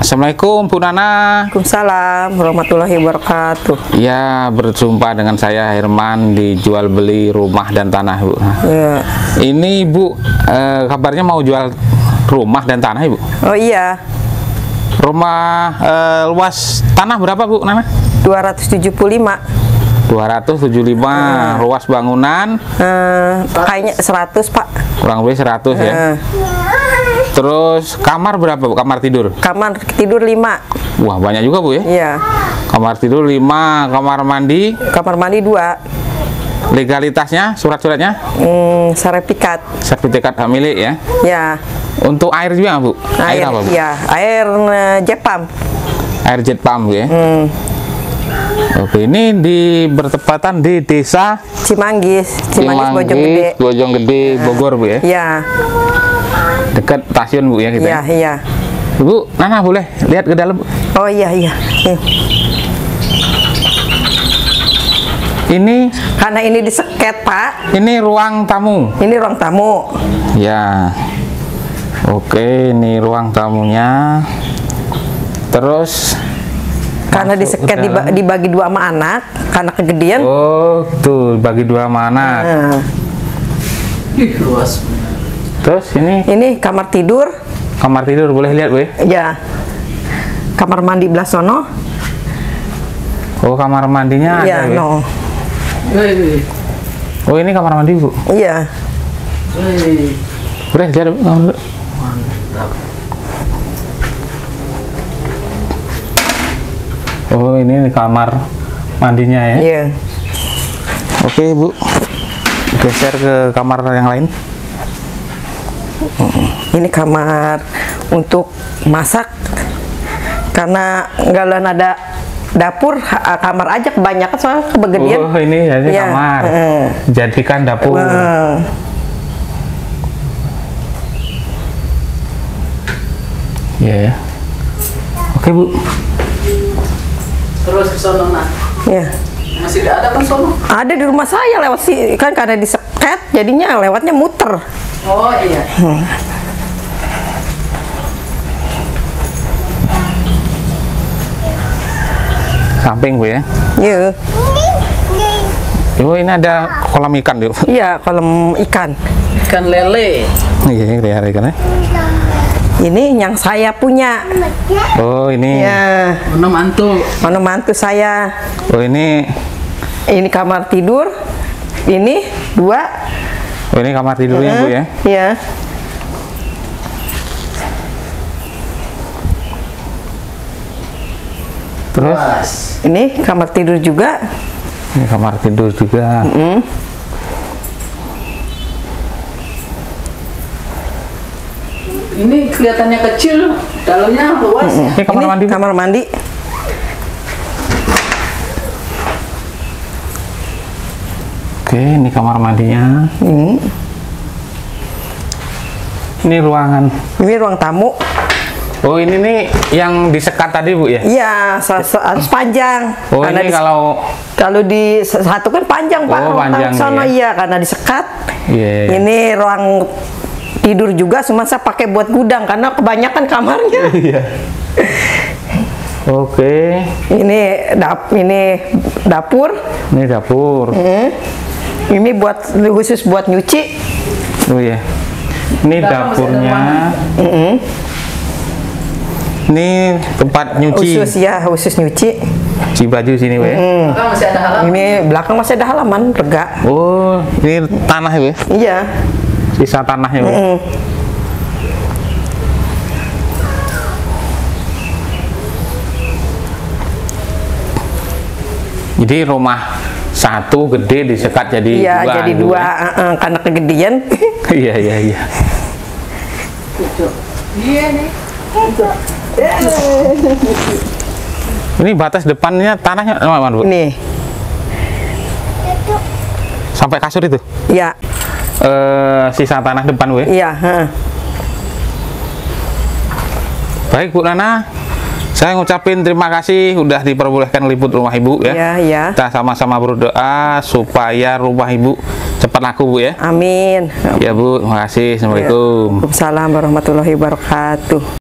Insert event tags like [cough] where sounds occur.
Assalamualaikum Bu Nana. Waalaikumsalam warahmatullahi wabarakatuh. Ya, berjumpa dengan saya Herman di jual beli rumah dan tanah, Bu. Ya. Ini Bu, eh, kabarnya mau jual rumah dan tanah, Ibu. Oh iya, Rumah eh, luas tanah berapa, Bu Nana? 275. 275 luas bangunan Eh, kayaknya 100 Pak. kurang lebih 100 ya. Terus kamar berapa, Bu? Kamar tidur? kamar tidur 5. Wah, banyak juga, Bu ya. Iya. Kamar tidur 5, kamar mandi, Kamar mandi 2. legalitasnya, surat-suratnya, Hmm, sertifikat. sertifikat hak milik ya. Ya. Untuk air juga, Bu? Air, apa, Bu? Iya, air eh, Jepam. Air jet pump, Bu ya. Hmm, Oke, ini di bertepatan di desa Cimanggis, Cimanggis Bojonggede. Bojonggede, Bogor, Bu ya. Iya, Dekat stasiun, Bu ya kita. iya, iya. Bu, Nana boleh lihat ke dalam. Bu? Oh iya, iya. Nih. Ini Karena ini diseket, Pak. ini ruang tamu. Ini ruang tamu. Ya. Oke, ini ruang tamunya. Terus Karena diseket dalam. dibagi dua sama anak, karena kegedean. Oh, tuh bagi dua mana. Nah, Ih, luas. Terus ini ini kamar tidur. kamar tidur boleh lihat, Bu ya? Ya. Kamar mandi belah sono. Oh, kamar mandinya Iya, ada, Bu ya? no. Wih, Oh, ini kamar mandi, Bu. Iya. wih. Boleh lihat, Bu. kamar- Mantap. Oh, ini kamar mandinya ya. Iya. Oke, Bu. Geser ke kamar yang lain. Ini kamar untuk masak. Karena nggak ada dapur, kamar aja kebanyakan soalnya kebegedean. Oh, ini jadi Iya, kamar. heeh. Jadikan dapur. Iya ya. Oke, Bu. Terus ke sono nak. Iya. Masih ada kan sono? Ada di rumah saya lewat sih kan karena diseket jadinya lewatnya muter. Oh iya. Samping, Bu ya. Iya. Oh, ini ada kolam ikan, Bu. Iya, kolam ikan. Ikan lele. Iya, ini ada ikannya. Ini yang saya punya. Oh, ini. Ya, Mana mantu? mana mantu saya. Oh, ini. Ini kamar tidur. Ini dua. Oh, ini kamar tidurnya, Bu ya. Iya. Terus Luas. Ini kamar tidur juga. ini kamar tidur juga. Ini kelihatannya kecil, dalamnya luas. ya. Ini kamar ini mandi. Kamar mandi. Oke, ini kamar mandinya. Ini, Ini ruangan. ini ruang tamu. Oh, ini nih yang disekat tadi, Bu ya. Iya, harus panjang. Oh, Karena ini kalau Kalau di satu kan panjang pak, Oh, panjang sono ya. iya karena disekat. Iya, iya. Ini ruang tidur juga, cuma saya pakai buat gudang karena kebanyakan kamarnya. [laughs] Iya. Oke, ini dap, ini dapur, ini dapur. Hmm. Ini buat khusus buat nyuci. Oh ya. Ini Belakang masih ada dapurnya. Ini tempat nyuci. Khusus ya, khusus nyuci. Cuci baju sini, ya. Masih ada halaman. Ini belakang masih ada halaman, lega. Oh, ini tanah, ya? Iya. Sisa tanahnya, Bu. Mm. Jadi rumah satu gede disekat jadi Iya, dua. jadi gitu dua ya. eh, eh, karena kegedean. [laughs] Iya, iya, iya. Iya nih. Ini batas depannya tanahnya mana, Bu? Nih, Sampai kasur itu. ya, Eh, sisa tanah depan, Bu. ya? iya. Baik, Bu Nana. Saya ngucapin terima kasih udah diperbolehkan liput rumah Ibu ya. Iya, iya. Kita sama-sama berdoa supaya rumah Ibu cepat laku, Bu ya. Amin. Ya, Bu. Terima kasih. Assalamualaikum. Waalaikumsalam warahmatullahi wabarakatuh.